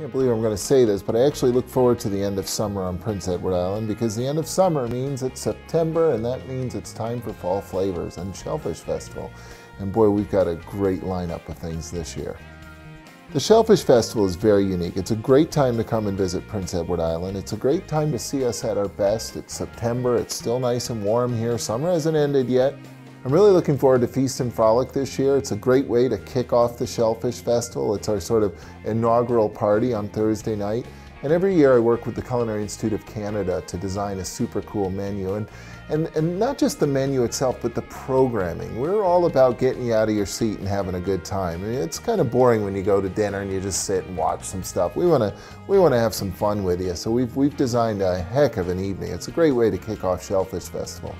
can't believe I'm going to say this, but I actually look forward to the end of summer on Prince Edward Island because the end of summer means it's September and that means it's time for fall flavors and Shellfish Festival. And boy, we've got a great lineup of things this year. The Shellfish Festival is very unique. It's a great time to come and visit Prince Edward Island. It's a great time to see us at our best. It's September, it's still nice and warm here. Summer hasn't ended yet. I'm really looking forward to Feast and Frolic this year. It's a great way to kick off the Shellfish Festival. It's our sort of inaugural party on Thursday night. And every year I work with the Culinary Institute of Canada to design a super cool menu. And, and, and not just the menu itself, but the programming. We're all about getting you out of your seat and having a good time. I mean, it's kind of boring when you go to dinner and you just sit and watch some stuff. We want to we want to have some fun with you. So we've, we've designed a heck of an evening. It's a great way to kick off Shellfish Festival.